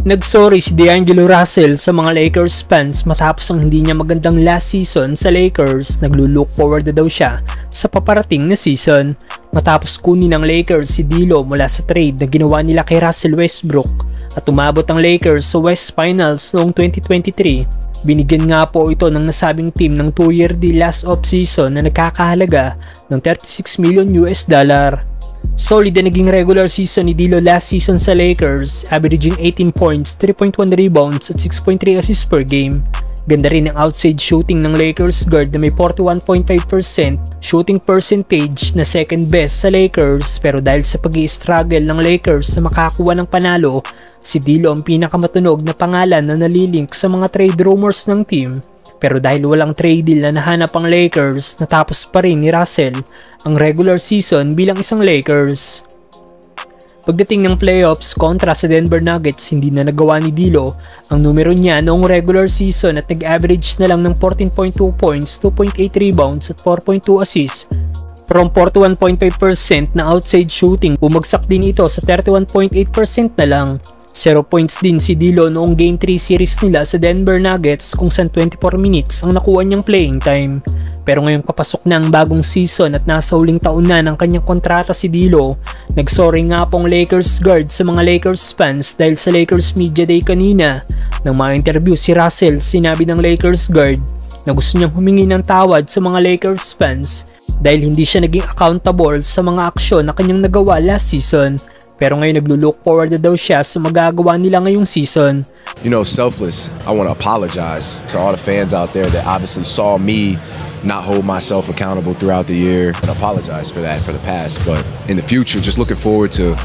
Nagsorry si D'Angelo Russell sa mga Lakers fans matapos ang hindi niya magandang last season sa Lakers. Naglulook forward na daw siya sa paparating na season. Matapos kunin ng Lakers si Dilo mula sa trade na ginawa nila kay Russell Westbrook at umabot ang Lakers sa West Finals noong 2023. Binigyan nga po ito ng nasabing team ng 2-year deal last off-season na nagkakahalaga ng 36 million US dollar. Solid na naging regular season ni Dilo last season sa Lakers, averaging 18 points, 3.1 rebounds at 6.3 assists per game. Ganda rin ang outside shooting ng Lakers guard na may 41.5% shooting percentage na second best sa Lakers pero dahil sa pag struggle ng Lakers na makakuha ng panalo, si Dilo ang pinakamatunog na pangalan na nalilink sa mga trade rumors ng team. Pero dahil walang trade deal na nahanap ang Lakers, natapos pa rin ni Russell ang regular season bilang isang Lakers. Pagdating ng playoffs kontra sa Denver Nuggets, hindi na nagawa ni Dilo ang numero niya noong regular season at nag-average na lang ng 14.2 points, 2.8 rebounds at 4.2 assists. From 41.5% na outside shooting, bumagsak din ito sa 31.8% na lang. 0 points din si Dilo noong Game 3 series nila sa Denver Nuggets kung saan 24 minutes ang nakuha niyang playing time. Pero ngayong papasok na ang bagong season at nasa huling taon na ng kanyang kontrata si Dilo, nagsorry nga pong Lakers guard sa mga Lakers fans dahil sa Lakers Media Day kanina. Nang ma-interview si Russell, sinabi ng Lakers guard na gusto niyang humingi ng tawad sa mga Lakers fans dahil hindi siya naging accountable sa mga aksyon na kanyang nagawa last season pero ngayon naglo-look forward na daw siya sa magagawa nila ngayong season. You know, selfless, I want to apologize to all the fans out there that obviously saw me not hold myself accountable throughout the year and apologize for that for the past. But in the future, just looking forward to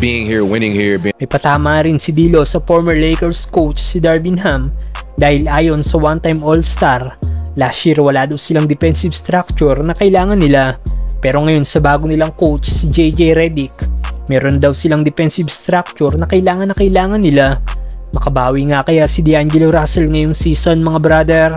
being here, winning here. Being May patama rin si Dilo sa former Lakers coach si Darvin Ham dahil ayon sa one-time All-Star, last year wala daw silang defensive structure na kailangan nila. Pero ngayon sa bago nilang coach si JJ Redick, Meron daw silang defensive structure na kailangan na kailangan nila. Makabawi nga kaya si D'Angelo Russell ngayong season mga brother.